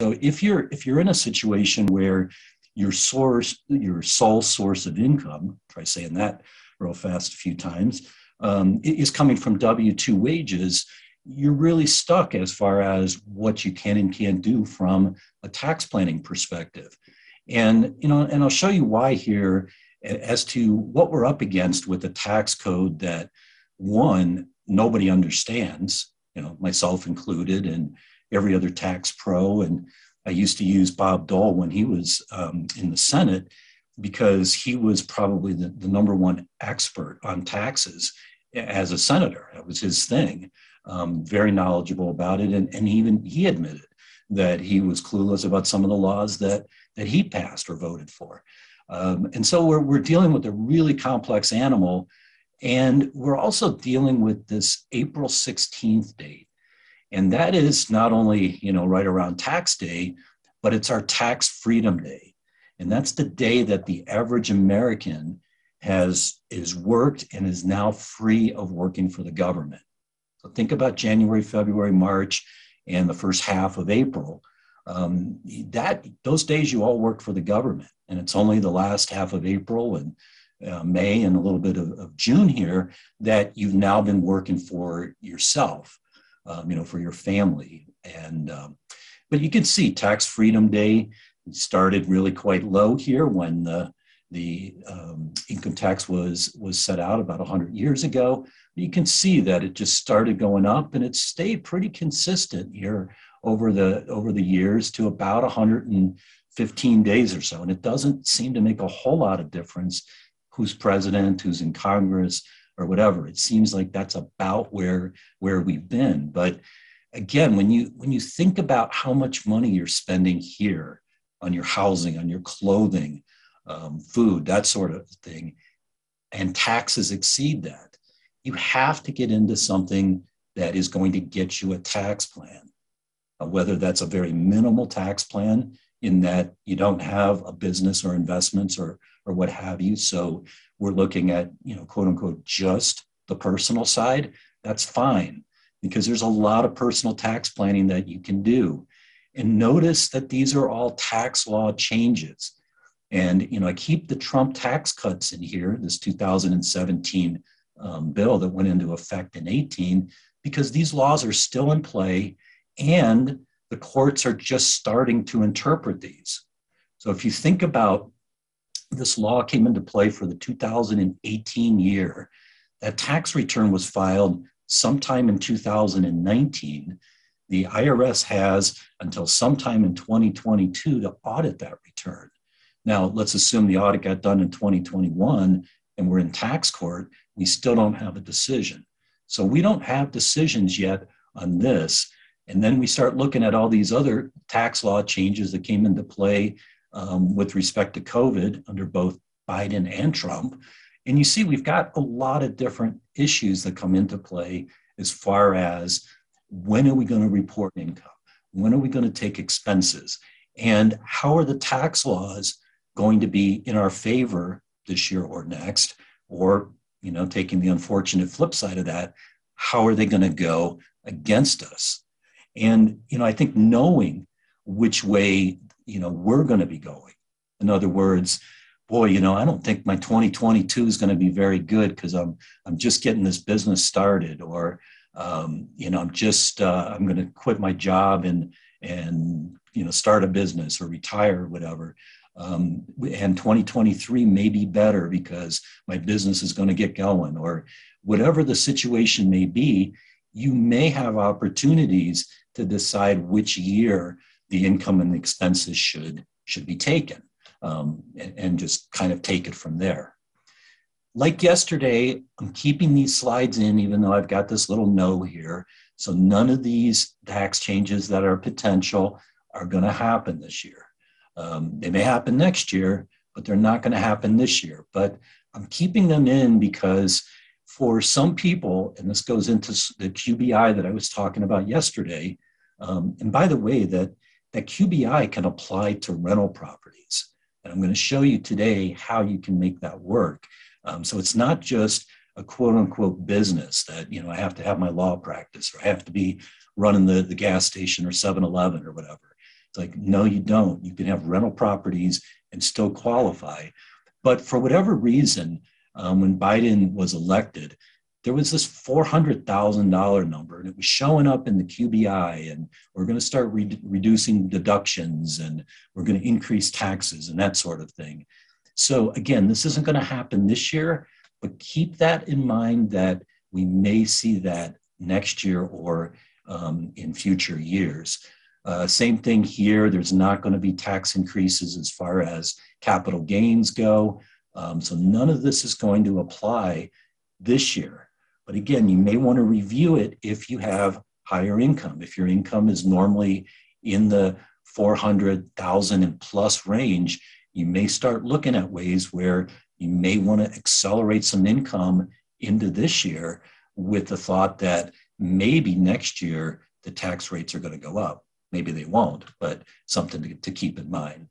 So if you're if you're in a situation where your source, your sole source of income, try saying that real fast a few times, um, is coming from W 2 wages, you're really stuck as far as what you can and can't do from a tax planning perspective. And, you know, and I'll show you why here as to what we're up against with a tax code that one, nobody understands, you know, myself included, and every other tax pro. And I used to use Bob Dole when he was um, in the Senate because he was probably the, the number one expert on taxes as a senator. That was his thing. Um, very knowledgeable about it, and, and even he admitted that he was clueless about some of the laws that that he passed or voted for. Um, and so we're we're dealing with a really complex animal, and we're also dealing with this April 16th date, and that is not only you know right around tax day, but it's our tax freedom day, and that's the day that the average American has is worked and is now free of working for the government. So think about January, February, March, and the first half of April. Um, that those days you all work for the government, and it's only the last half of April and uh, May and a little bit of, of, June here that you've now been working for yourself, um, you know, for your family. And um, but you can see Tax Freedom Day started really quite low here when the the um, income tax was was set out about 100 years ago you can see that it just started going up and it stayed pretty consistent here over the over the years to about 115 days or so and it doesn't seem to make a whole lot of difference who's president who's in congress or whatever. It seems like that's about where where we've been. But again when you when you think about how much money you're spending here on your housing on your clothing um, food, that sort of thing, and taxes exceed that, you have to get into something that is going to get you a tax plan, uh, whether that's a very minimal tax plan in that you don't have a business or investments or, or what have you. So we're looking at, you know, quote unquote, just the personal side. That's fine because there's a lot of personal tax planning that you can do. And notice that these are all tax law changes. And you know, I keep the Trump tax cuts in here, this 2017 um, bill that went into effect in 18, because these laws are still in play and the courts are just starting to interpret these. So if you think about this law came into play for the 2018 year, that tax return was filed sometime in 2019. The IRS has until sometime in 2022 to audit that return. Now, let's assume the audit got done in 2021 and we're in tax court, we still don't have a decision. So we don't have decisions yet on this. And then we start looking at all these other tax law changes that came into play um, with respect to COVID under both Biden and Trump. And you see, we've got a lot of different issues that come into play as far as when are we going to report income? When are we going to take expenses? And how are the tax laws going to be in our favor this year or next or you know taking the unfortunate flip side of that how are they going to go against us and you know i think knowing which way you know we're going to be going. In other words boy you know i don't think my 2022 is going to be very good because i'm i'm just getting this business started or um, you know i'm just uh, i'm going to quit my job and and you know start a business or retire or whatever. Um, and 2023 may be better because my business is going to get going or whatever the situation may be you may have opportunities to decide which year the income and expenses should should be taken um, and, and just kind of take it from there. Like yesterday i'm keeping these slides in even though i've got this little no here. So none of these tax changes that are potential are going to happen this year. Um, they may happen next year, but they're not going to happen this year. But I'm keeping them in because for some people, and this goes into the QBI that I was talking about yesterday. Um, and by the way, that that QBI can apply to rental properties. And I'm going to show you today how you can make that work. Um, so it's not just a quote unquote business that, you know, I have to have my law practice or I have to be running the, the gas station or 7 Eleven or whatever. It's like, no, you don't. You can have rental properties and still qualify. But for whatever reason, um, when Biden was elected, there was this $400,000 number and it was showing up in the QBI and we're going to start re- reducing deductions and we're going to increase taxes and that sort of thing. So again, this isn't going to happen this year, but keep that in mind that we may see that next year or um, in future years. Uh, same thing here. There's not going to be tax increases as far as capital gains go. Um, so none of this is going to apply this year. But again, you may want to review it if you have higher income. If your income is normally in the 400,000 and plus range, you may start looking at ways where you may want to accelerate some income into this year with the thought that maybe next year the tax rates are going to go up. Maybe they won't, but something to, to keep in mind.